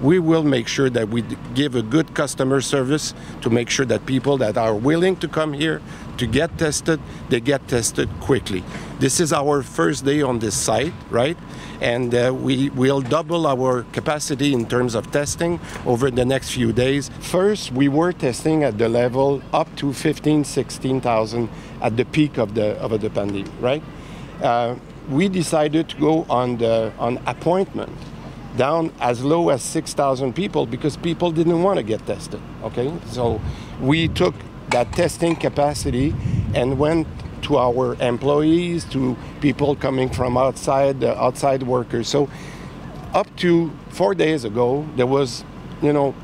We will make sure that we give a good customer service to make sure that people that are willing to come here to get tested, they get tested quickly. This is our first day on this site, right? And uh, we will double our capacity in terms of testing over the next few days. First, we were testing at the level up to 15, 16,000 at the peak of the, of the pandemic, right? Uh, we decided to go on, the, on appointment down as low as 6,000 people because people didn't want to get tested. Okay, so we took that testing capacity and went to our employees, to people coming from outside, uh, outside workers. So up to four days ago, there was, you know,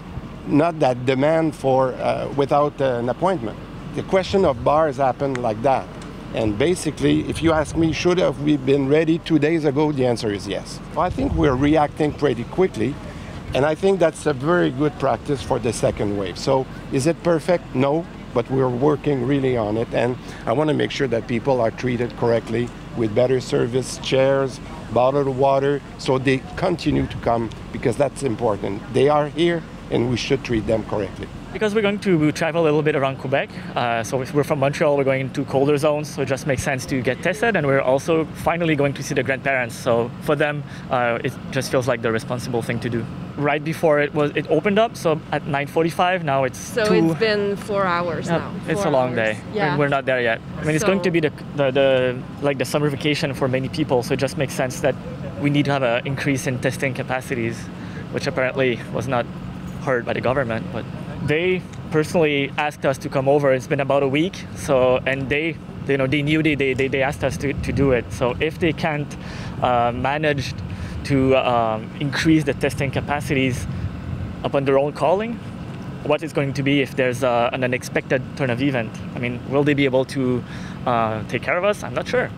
not that demand for uh, without uh, an appointment. The question of bars happened like that. And basically, if you ask me, should have we been ready two days ago? The answer is yes. I think we're reacting pretty quickly, and I think that's a very good practice for the second wave. So, is it perfect? No, but we're working really on it, and I want to make sure that people are treated correctly with better service, chairs, bottled water, so they continue to come because that's important. They are here, and we should treat them correctly. Because we're going to travel a little bit around Quebec, uh, so if we're from Montreal, we're going into colder zones, so it just makes sense to get tested, and we're also finally going to see the grandparents. So for them, uh, it just feels like the responsible thing to do. Right before it was, it opened up, so at 9:45. Now it's So two. it's been four hours Yeah, now. it's Four a long hours. day. Yeah. and we're not there yet. I mean, it's going to be the, the the like the summer vacation for many people, so it just makes sense that we need to have an increase in testing capacities, which apparently was not heard by the government. But they personally asked us to come over. It's been about a week, so and they. You know, they knew they, they, they asked us to, to do it. So if they can't uh, manage to um, increase the testing capacities upon their own calling, what is going to be if there's uh, an unexpected turn of event. I mean, will they be able to uh, take care of us? I'm not sure.